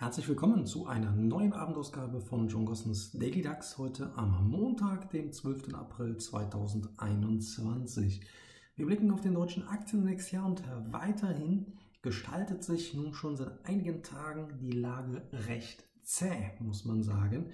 Herzlich willkommen zu einer neuen Abendausgabe von John Gossens Daily DAX heute am Montag, dem 12. April 2021. Wir blicken auf den deutschen Aktienindex ja und weiterhin gestaltet sich nun schon seit einigen Tagen die Lage recht zäh, muss man sagen.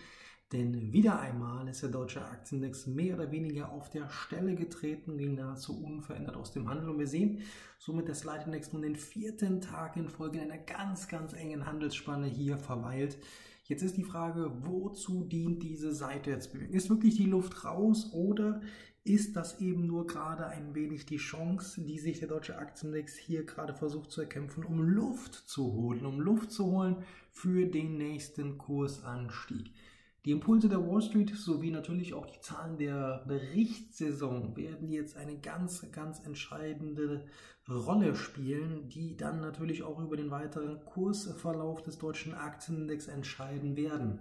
Denn wieder einmal ist der deutsche Aktienindex mehr oder weniger auf der Stelle getreten, ging nahezu unverändert aus dem Handel. Und wir sehen somit, der Slide Index nun den vierten Tag in Folge in einer ganz, ganz engen Handelsspanne hier verweilt. Jetzt ist die Frage, wozu dient diese Seitwärtsbewegung? Ist wirklich die Luft raus oder ist das eben nur gerade ein wenig die Chance, die sich der deutsche Aktienindex hier gerade versucht zu erkämpfen, um Luft zu holen, um Luft zu holen für den nächsten Kursanstieg? Die Impulse der Wall Street sowie natürlich auch die Zahlen der Berichtssaison werden jetzt eine ganz, ganz entscheidende Rolle spielen, die dann natürlich auch über den weiteren Kursverlauf des deutschen Aktienindex entscheiden werden.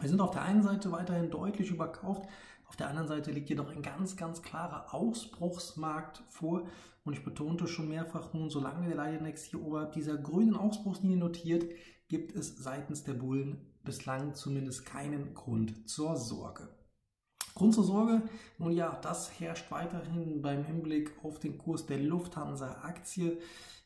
Wir sind auf der einen Seite weiterhin deutlich überkauft, auf der anderen Seite liegt jedoch ein ganz, ganz klarer Ausbruchsmarkt vor. Und ich betonte schon mehrfach nun, solange der Leidenex hier oberhalb dieser grünen Ausbruchslinie notiert, gibt es seitens der Bullen bislang zumindest keinen Grund zur Sorge. Grund zur Sorge, nun ja, das herrscht weiterhin beim Hinblick auf den Kurs der Lufthansa-Aktie.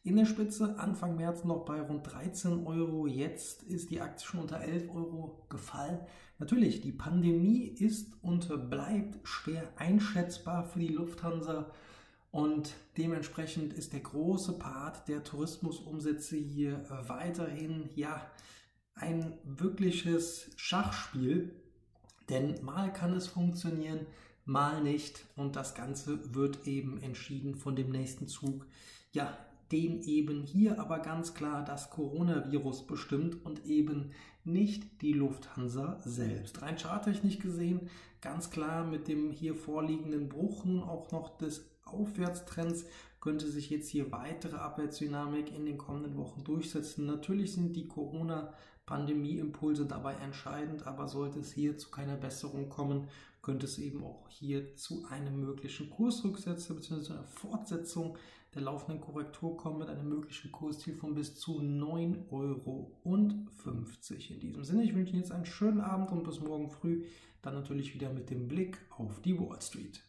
In der Spitze Anfang März noch bei rund 13 Euro, jetzt ist die Aktie schon unter 11 Euro gefallen. Natürlich, die Pandemie ist und bleibt schwer einschätzbar für die Lufthansa und dementsprechend ist der große Part der Tourismusumsätze hier weiterhin ja ein wirkliches Schachspiel, denn mal kann es funktionieren, mal nicht und das Ganze wird eben entschieden von dem nächsten Zug. Ja, den eben hier aber ganz klar das Coronavirus bestimmt und eben nicht die Lufthansa selbst. Rein charttechnisch gesehen ganz klar mit dem hier vorliegenden Bruch nun auch noch des Aufwärtstrends könnte sich jetzt hier weitere Abwärtsdynamik in den kommenden Wochen durchsetzen. Natürlich sind die Corona-Pandemie-Impulse dabei entscheidend, aber sollte es hier zu keiner Besserung kommen, könnte es eben auch hier zu einem möglichen Kursrücksetzer bzw. einer Fortsetzung der laufenden Korrektur kommen mit einem möglichen Kursziel von bis zu 9,50 Euro. In diesem Sinne, ich wünsche Ihnen jetzt einen schönen Abend und bis morgen früh dann natürlich wieder mit dem Blick auf die Wall Street.